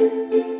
Música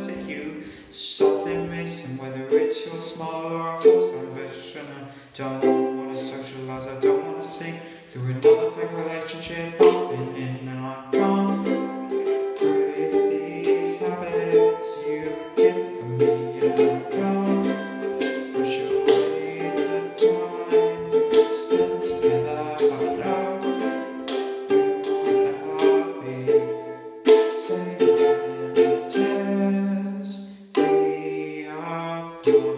something missing, whether it's your smile or a false ambition. I don't wanna socialize, I don't wanna see through another fake relationship. do